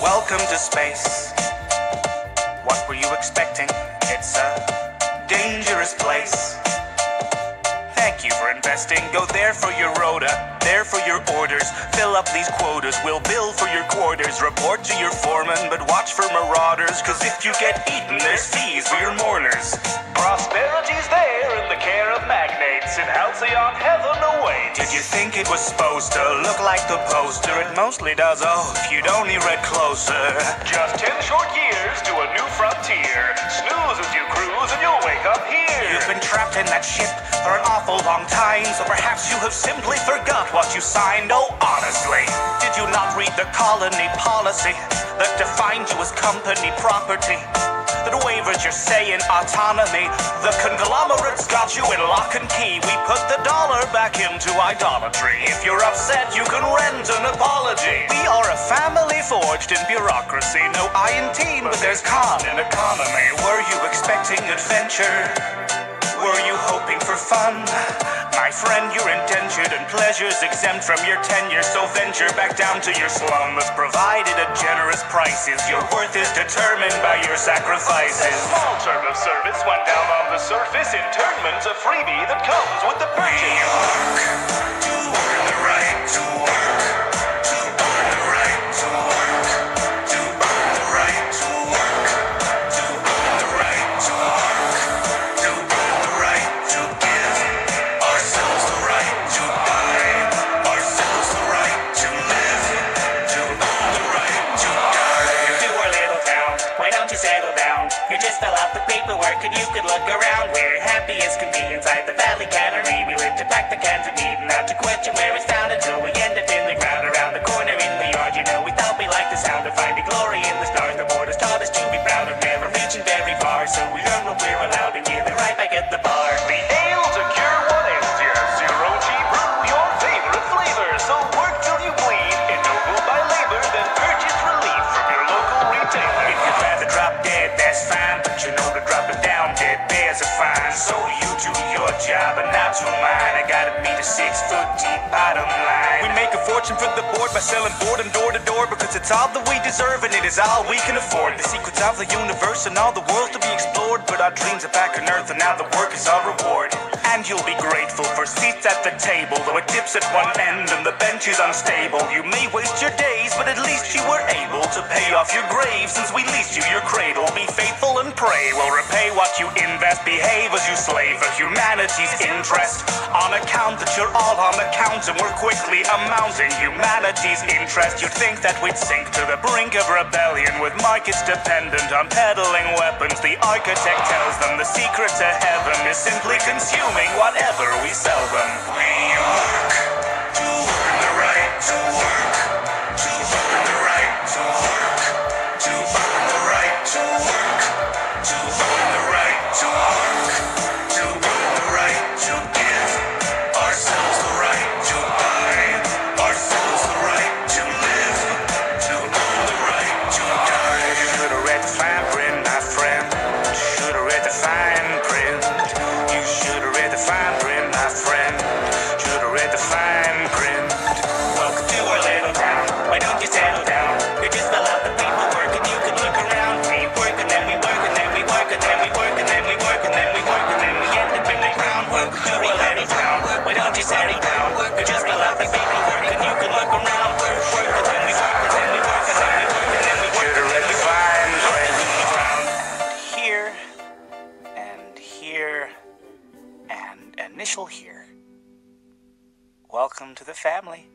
Welcome to space. What were you expecting? It's a dangerous place. Thank you for investing. Go there for your rota, there for your orders. Fill up these quotas. We'll bill for your quarters. Report to your foreman, but watch for marauders. Cause if you get eaten, there's fees for your mourners. Prosperity's there in the care of magnates. And halcyon heaven awaits. Did you think it was supposed to look like the poster? It mostly does. Oh, if you'd only read closer. Just ten short years to a new frontier. Snooze as you cruise and you'll wake up here. Trapped in that ship for an awful long time, so perhaps you have simply forgot what you signed. Oh, honestly, did you not read the colony policy that defined you as company property? That wavers your say in autonomy. The conglomerates got you in lock and key. We put the dollar back into idolatry. If you're upset, you can rent an apology. We are a family forged in bureaucracy. No I in team, but there's con in economy. Were you expecting adventure? Were you hoping for fun? My friend, you're indentured and pleasures exempt from your tenure, so venture back down to your slum that's provided at generous prices. Your worth is determined by your sacrifices. Small term of service went down on the surface. Internment's a freebie that comes with the purchase. Don't you settle down? You just fill out the paperwork and you could look around. We're happy as can be inside the Valley Cannery. We live to pack the cans of meat and not to question where it's found until we end up in the ground around the corner in the yard. You know, we thought we liked the sound of finding glory in the stars. The So you job and not do mine. I gotta meet a six foot deep bottom line. We make a fortune for the board by selling board and door to door because it's all that we deserve and it is all we can afford. The secrets of the universe and all the worlds to be explored, but our dreams are back on earth and now the work is our reward. And you'll be grateful for seats at the table, though it dips at one end and the bench is unstable. You may waste your days, but at least you were able to pay off your grave since we leased you your cradle. Be faithful and pray, we'll repay what you invest. Behave as you slave for humanity's interest. On account that you're all on account and we're quickly amounting humanity's interest. You'd think that we'd sink to the brink of rebellion with markets dependent on peddling weapons. The architect tells them the secret to heaven is simply consuming whatever we sell them. We work in the ground. Welcome to our little town. Why don't you settle down? You just fill out the paperwork and you can look around. Work, work and then we work and then we work and then we work and then we work Should've and read then we work. fine. Around. Here and here and initial here. Welcome to the family.